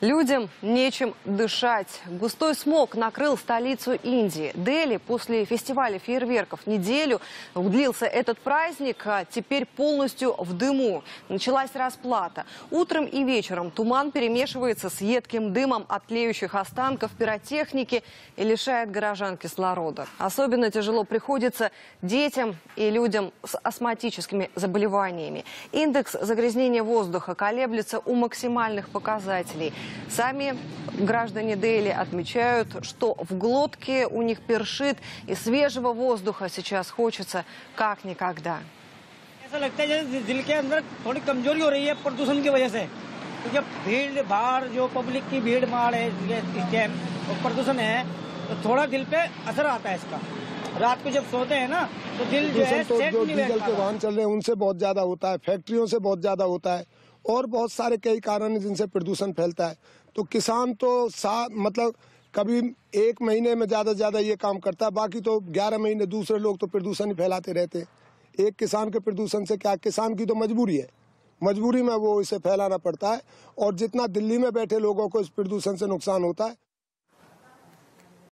Людям нечем дышать. Густой смог накрыл столицу Индии. Дели после фестиваля фейерверков неделю длился этот праздник, а теперь полностью в дыму. Началась расплата. Утром и вечером туман перемешивается с едким дымом от тлеющих останков пиротехники и лишает горожан кислорода. Особенно тяжело приходится детям и людям с астматическими заболеваниями. Индекс загрязнения воздуха колеблется у максимальных показателей. Сами граждане Дели отмечают, что в глотке у них першит и свежего воздуха сейчас хочется как никогда. ऐसा लगता है जैसे दिल के अंदर थोड़ी कमजोरी हो रही है प्रदूषण की वजह से क्योंकि अब भीड़ भाड़ जो पब्लिक की भीड़ भाड़ है ये इस टाइम और प्रदूषण है तो थोड़ा दिल पे असर आता है इसका रात को जब सोते हैं ना तो दिल जो है प्रदूषण तो सेट जो नहीं बैठ डीजल के पाता। वाहन चल रहे हैं उनसे बहुत ज्यादा होता है फैक्ट्रियों से बहुत ज्यादा होता है और बहुत सारे कई कारण हैं जिनसे प्रदूषण फैलता है। तो किसान तो सा मतलब कभी एक महीने में ज़्यादा से ज़्यादा ये काम करता है, बाकी तो ग्यारह महीने दूसरे लोग तो प्रदूषण ही फैलाते रहते हैं। एक किसान के प्रदूषण से क्या, किसान की तो मजबूरी है। मजबूरी में वो इसे फैलाना पड़ता है और जितना दिल्ली में बैठे लोगों को इस प्रदूषण से नुकसान होता है